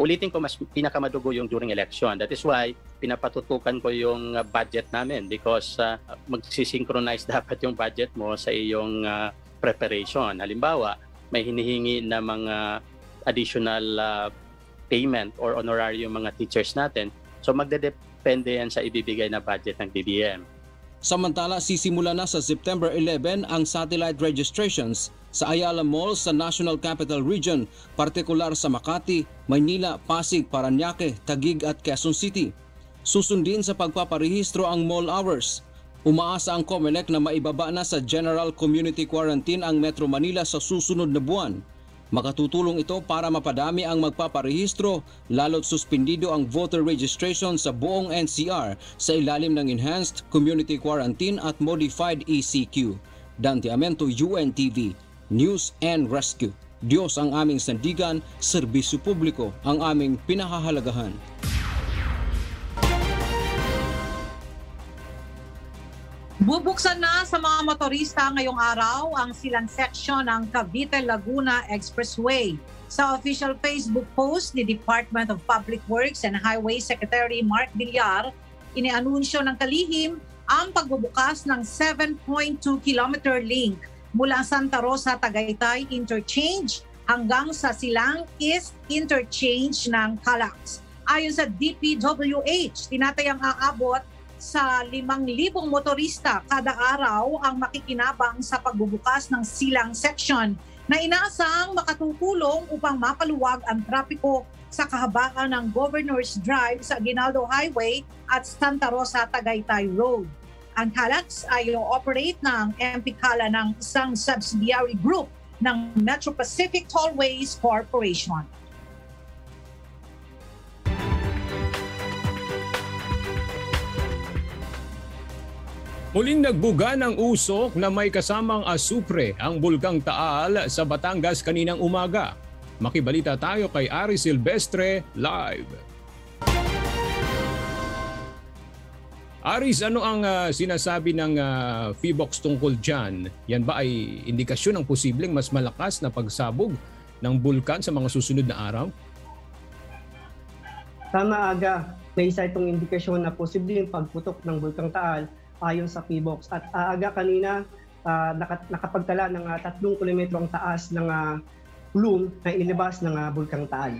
Ulitin ko, mas pinakamadugo yung during election. That is why pinapatutukan ko yung budget namin because uh, magsisynchronize [LAUGHS] dapat yung budget mo sa iyong uh, preparation. Halimbawa, may hinihingi na mga additional uh, payment or honorarium mga teachers natin. So magdedepende yan sa ibibigay na budget ng DBM. Samantala, sisimula na sa September 11 ang satellite registrations sa Ayala Mall sa National Capital Region, partikular sa Makati, Maynila, Pasig, Paranaque, Taguig at Quezon City. Susundin sa pagpaparehistro ang mall hours. Umaasa ang COMELEC na maibaba na sa General Community Quarantine ang Metro Manila sa susunod na buwan. Makatutulong ito para mapadami ang magpaparehistro lalo't suspindido ang voter registration sa buong NCR sa ilalim ng Enhanced Community Quarantine at Modified ECQ. Dante Amento, UNTV, News and Rescue. Diyos ang aming sandigan, serbisyo publiko ang aming pinahahalagahan. Bubuksan na sa mga motorista ngayong araw ang silang section ng Cavite Laguna Expressway. Sa official Facebook post ni Department of Public Works and Highway Secretary Mark Villar, inianunsyo ng kalihim ang pagbubukas ng 7.2 kilometer link mula Santa Rosa Tagaytay Interchange hanggang sa Silang East Interchange ng Calax. Ayon sa DPWH, tinatayang aabot sa 5,000 motorista kada araw ang makikinabang sa pagbubukas ng silang section na inaasang makatutulong upang mapaluwag ang trapiko sa kahabaan ng Governor's Drive sa Aguinaldo Highway at Santa Rosa Tagaytay Road. Ang Calax ay operate ng MP Kala ng isang subsidiary group ng Metro Pacific Tollways Corporation. Muling nagbuga ng usok na may kasamang asupre ang Bulkang Taal sa Batangas kaninang umaga. Makibalita tayo kay Ari Silvestre live. Aris, ano ang uh, sinasabi ng uh, FIBOX tungkol dyan? Yan ba ay indikasyon ng posibleng mas malakas na pagsabog ng bulkan sa mga susunod na araw? Tama aga, may isa itong indikasyon na posibleng pagputok ng Bulkang Taal ayon sa PBOX. At aaga kanina, uh, nakapagtala ng uh, 3 kilometro ang taas ng uh, plume na inilabas ng uh, Bulkang Taal.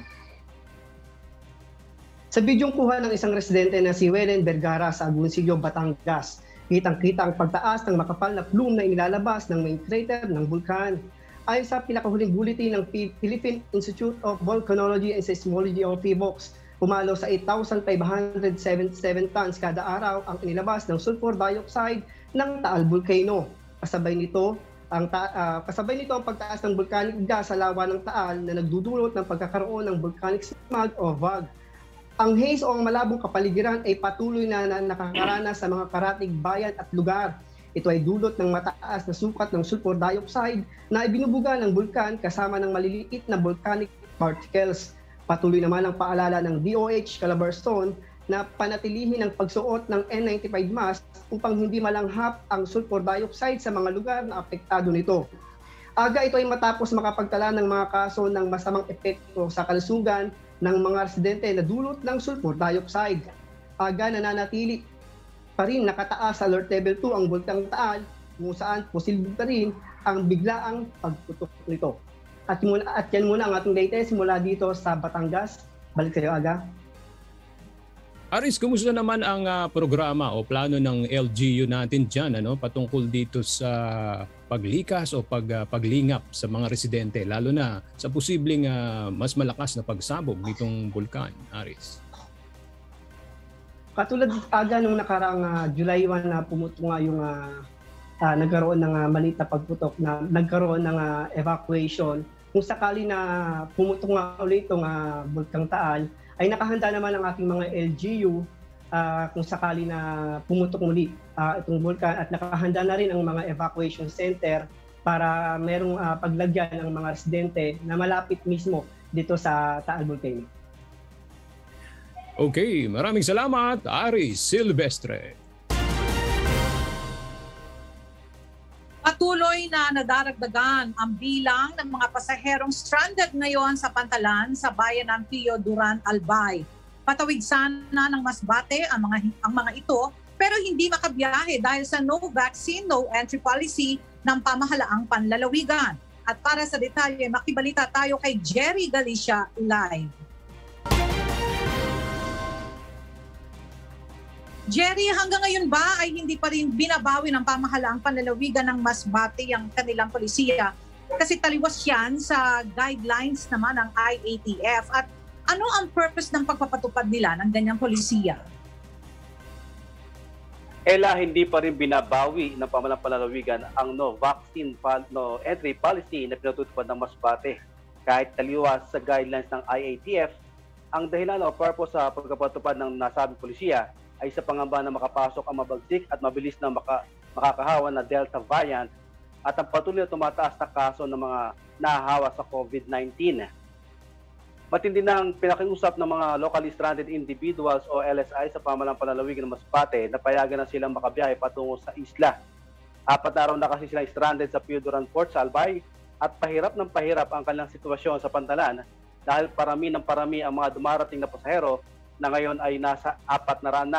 Sa bidyong kuha ng isang residente na si Welen Vergara sa Agoncillo, Batangas, kitang-kita ang pagtaas ng makapal na plume na inilalabas ng main crater ng bulkan. Ayon sa pinakahuling bulletin ng Philippine Institute of Volcanology and Seismology o PBOX, Pumalo sa 8,577 tons kada araw ang inilabas ng sulfur dioxide ng Taal Volcano. Kasabay nito Ang ta- ah, kasabay nito ang pagtaas ng volcanic gas sa lawa ng Taal na nagdudulot ng pagkakaroon ng volcanic smog o VOG. Ang haze o ang malabong kapaligiran ay patuloy na, na nakakaranas sa mga karatig bayan at lugar. Ito ay dulot ng mataas na sukat ng sulfur dioxide na ibinubuga ng bulkan kasama ng maliliit na volcanic particles. Patuloy naman ang paalala ng DOH Calabarzon na panatilihin ang pagsuot ng N95 mask upang hindi malanghap ang sulfur dioxide sa mga lugar na apektado nito. Aga ito ay matapos makapagtala ng mga kaso ng masamang epekto sa kalusugan ng mga residente na dulot ng sulfur dioxide. Aga nananatili pa rin nakataas sa alert level 2 ang Bulkang Taal kung saan posible pa rin ang biglaang pagputok nito. At, muna, at yan muna ang ating latest mula dito sa Batangas. Balik sa iyo, Aga. Aris, kumusta naman ang ah, programa o plano ng LGU natin dyan ano, patungkol dito sa paglikas o pag, ah, paglingap sa mga residente, lalo na sa posibleng ah, mas malakas na pagsabog nitong bulkan, Aris? Katulad aga nung nakaraang ah, July 1 na pumutok nga yung ah, ah, nagkaroon ng uh, maliit na pagputok na nagkaroon ng ah, evacuation. Kung sakali na pumutok nga ulit itong uh, Bulkang Taal, ay nakahanda naman ang ating mga LGU ah, kung sakali na pumutok muli ah, itong bulkan at nakahanda na rin ang mga evacuation center para merong ah, paglagyan ng mga residente na malapit mismo dito sa Taal Volcano. Okay, maraming salamat, Aris Silvestre. Patuloy na nadaragdagan ang bilang ng mga pasaherong stranded ngayon sa pantalan sa bayan ng Pio Duran, Albay. Patawid sana ng Masbate ang mga, ang mga ito pero hindi makabiyahe dahil sa no vaccine, no entry policy ng pamahalaang panlalawigan. At para sa detalye, makibalita tayo kay Jerry Galicia live. Jerry, hanggang ngayon ba ay hindi pa rin binabawi ng pamahalaang panlalawigan ng Masbate ang kanilang polisiya? Kasi taliwas yan sa guidelines naman ng IATF. At ano ang purpose ng pagpapatupad nila ng ganyang polisiya? Ela hindi pa rin binabawi ng pamahalang panlalawigan ang no vaccine no entry policy na pinatutupad ng Masbate. Kahit taliwas sa guidelines ng IATF, ang dahilan o purpose sa pagpapatupad ng nasabing polisiya ay sa pangamba na makapasok ang mabagsik at mabilis na maka, makakahawa na Delta variant at ang patuloy na tumataas na kaso ng mga nahahawa sa COVID-19. Matindi na ang pinakiusap ng mga locally stranded individuals o LSI sa pamalang panlalawigan ng Masbate na payagan na silang makabiyahe patungo sa isla. Apat na araw na kasi sila stranded sa Pioduran Port sa Albay at pahirap ng pahirap ang kanilang sitwasyon sa pantalan dahil parami ng parami ang mga dumarating na pasahero na ngayon ay nasa apat na raan.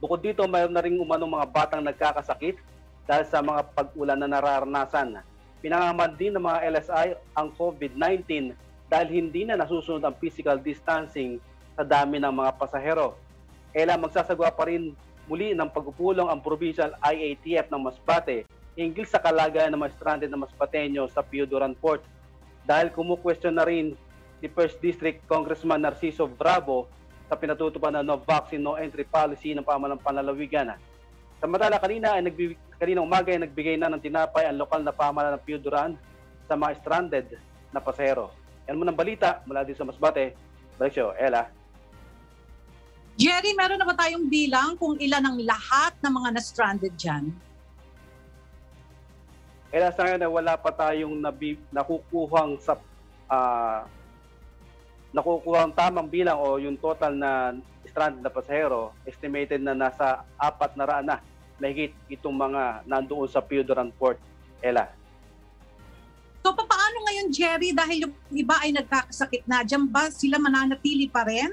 Bukod dito, mayroon na rin umanong mga batang nagkakasakit dahil sa mga pag-ulan na nararanasan. Pinangaman din ng mga LSI ang COVID-19 dahil hindi na nasusunod ang physical distancing sa dami ng mga pasahero. Ela magsasagawa pa rin muli ng pagpupulong ang provincial IATF ng Masbate hinggil sa kalagayan ng mga stranded na Masbateño sa Pioduran Port dahil kumukwestiyon na rin ni First District Congressman Narciso Bravo sa pinatutupad na no vaccine, no entry policy ng pamalang panlalawigan. Samantala kanina ay nagbibig, kanina umaga ay nagbigay na ng tinapay ang lokal na pamalaan ng Pioduran sa mga stranded na pasahero. Yan muna ang balita mula dito sa Masbate. Balik siyo, Ella. Jerry, meron na ba tayong bilang kung ilan ang lahat ng mga na-stranded dyan? Ella, sa ngayon ay wala pa tayong nakukuhang sa uh, nakukuha ang tamang bilang o yung total na stranded na pasahero, estimated na nasa apat na raan na mahigit itong mga nandoon sa Piodoran Port, Ella. So paano ngayon, Jerry, dahil yung iba ay nagkakasakit na, dyan ba sila mananatili pa rin?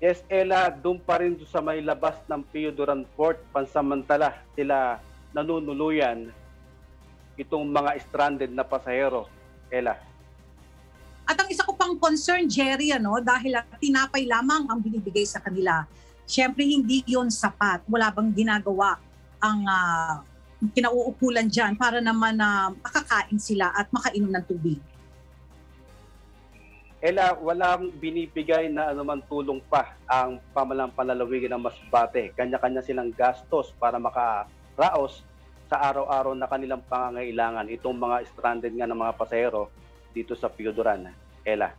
Yes, Ella, doon pa rin sa may labas ng Piodoran Port, pansamantala sila nanunuluyan itong mga stranded na pasahero, Ella. At ang isa ko pang concern, Jerry, ano, dahil tinapay lamang ang binibigay sa kanila. Siyempre, hindi yon sapat. Wala bang ginagawa ang uh, kinauukulan dyan para naman na uh, makakain sila at makainom ng tubig? Ella, walang binibigay na anuman tulong pa ang pamalang ng Masbate. Kanya-kanya silang gastos para maka raos sa araw-araw na kanilang pangangailangan itong mga stranded nga ng mga pasahero dito sa Piodoran. Ella.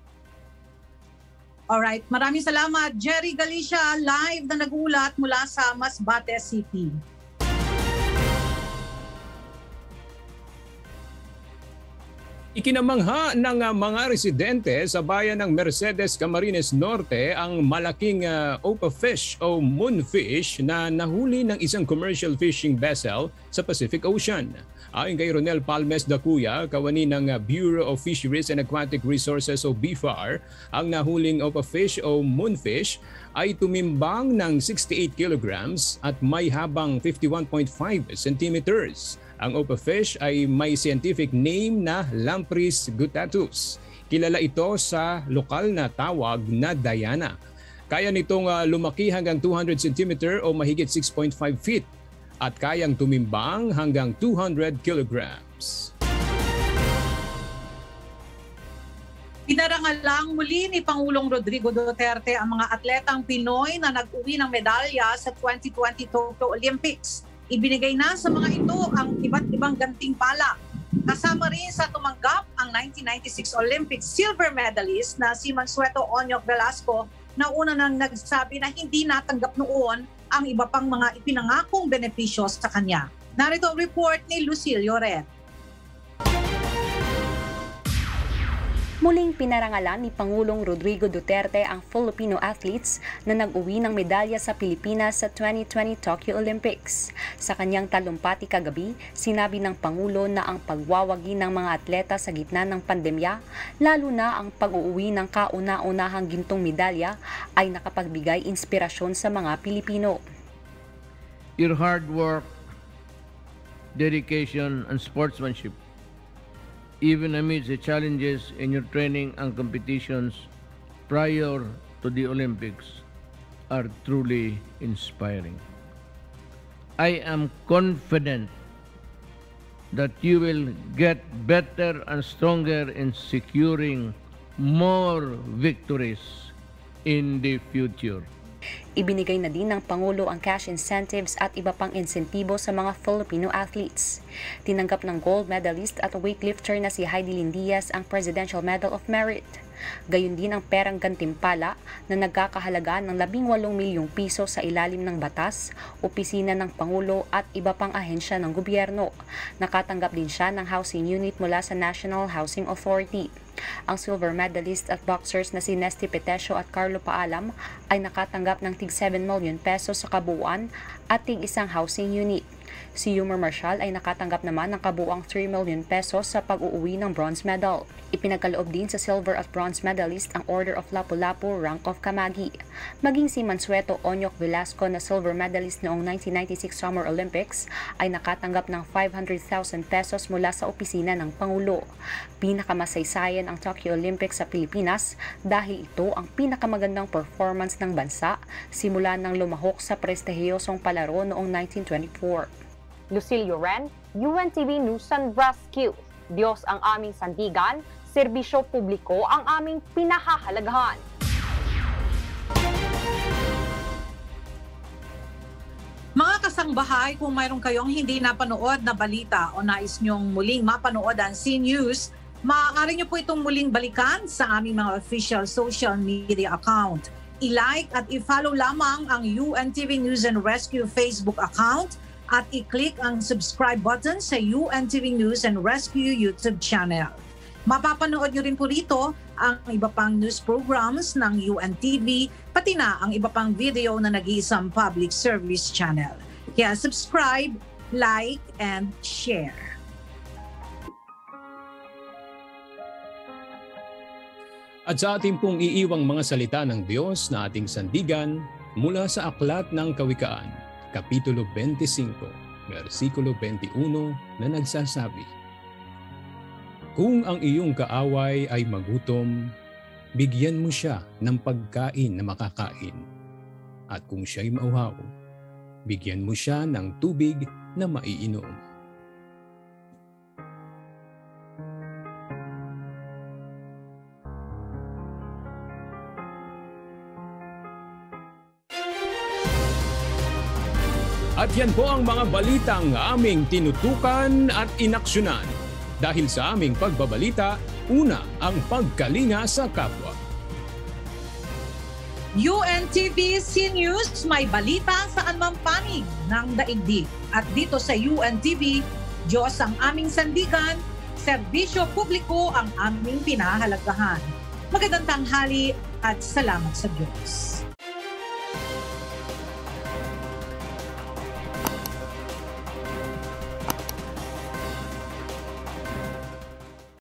Alright, maraming salamat Jerry Galicia live na nagulat mula sa Masbate City. Ikinamangha ng uh, mga residente sa bayan ng Mercedes Camarines Norte ang malaking uh, opa fish o moonfish na nahuli ng isang commercial fishing vessel sa Pacific Ocean. Ayon kay Ronel Palmes Dacuya, kawani ng uh, Bureau of Fisheries and Aquatic Resources o BFAR, ang nahuling fish o moonfish ay tumimbang ng 68 kilograms at may habang 51.5 centimeters. Ang opa fish ay may scientific name na Lampris guttatus. Kilala ito sa lokal na tawag na Diana. Kaya nitong uh, lumaki hanggang 200 cm o mahigit 6.5 feet at kayang tumimbang hanggang 200 kilograms. Pinarangalang muli ni Pangulong Rodrigo Duterte ang mga atletang Pinoy na nag-uwi ng medalya sa 2020 Tokyo Olympics. Ibinigay na sa mga ito ang iba't ibang gantimpala. Kasama rin sa tumanggap ang 1996 Olympic silver medalist na si Mansueto Onyok Velasco na una nang nagsabi na hindi natanggap noon ang iba pang mga ipinangakong benepisyo sa kanya. Narito ang report ni Lucilio Red. Muling pinarangalan ni Pangulong Rodrigo Duterte ang Filipino athletes na nag-uwi ng medalya sa Pilipinas sa 2020 Tokyo Olympics. Sa kanyang talumpati kagabi, sinabi ng Pangulo na ang pagwawagi ng mga atleta sa gitna ng pandemya, lalo na ang pag-uuwi ng kauna-unahang gintong medalya, ay nakapagbigay inspirasyon sa mga Pilipino. Your hard work, dedication, and sportsmanship even amidst the challenges in your training and competitions prior to the Olympics are truly inspiring. I am confident that you will get better and stronger in securing more victories in the future. Ibinigay na din ng Pangulo ang cash incentives at iba pang insentibo sa mga Filipino athletes. Tinanggap ng gold medalist at weightlifter na si Heidi Lindias ang Presidential Medal of Merit. Gayun din ang perang gantimpala na nagkakahalaga ng 18 milyong piso sa ilalim ng batas, opisina ng Pangulo at iba pang ahensya ng gobyerno. Nakatanggap din siya ng housing unit mula sa National Housing Authority. Ang silver medalist at boxers na si Nesty Petesio at Carlo Paalam ay nakatanggap ng tig 7 million pesos sa kabuuan at tig isang housing unit. Si Humor Marshall ay nakatanggap naman ng kabuang 3 million pesos sa pag-uuwi ng bronze medal. Ipinagkaloob din sa silver at bronze medalist ang Order of Lapu-Lapu Rank of Kamagi. Maging si Mansueto Onyok Velasco na silver medalist noong 1996 Summer Olympics ay nakatanggap ng 500,000 pesos mula sa opisina ng Pangulo. Pinakamasaysayan ang Tokyo Olympics sa Pilipinas dahil ito ang pinakamagandang performance ng bansa simula nang lumahok sa prestihiyosong palaro noong 1924. Lucilio Ren, UNTV News and Rescue. Diyos ang aming sandigan, serbisyo publiko ang aming pinahahalagahan. Mga kasangbahay, kung mayroon kayong hindi napanood na balita o nais nyong muling mapanood ang C-News, maaari nyo po itong muling balikan sa aming mga official social media account. I-like at i-follow lamang ang UNTV News and Rescue Facebook account at i-click ang subscribe button sa UNTV News and Rescue YouTube channel. Mapapanood nyo rin po rito ang iba pang news programs ng UNTV, pati na ang iba pang video na nag-iisang public service channel. Kaya subscribe, like, and share. At sa ating pong iiwang mga salita ng Diyos na ating sandigan mula sa Aklat ng Kawikaan, Kapitulo 25, versikulo 21 na nagsasabi, Kung ang iyong kaaway ay magutom, bigyan mo siya ng pagkain na makakain. At kung siya'y mauhaw, bigyan mo siya ng tubig na maiinom. At yan po ang mga balitang aming tinutukan at inaksyonan. Dahil sa aming pagbabalita, una ang pagkalinga sa kapwa. UNTV C News, may balita saan man panig ng daigdig. At dito sa UNTV, Diyos ang aming sandigan, serbisyo publiko ang aming pinahalagahan. Magandang tanghali at salamat sa Diyos.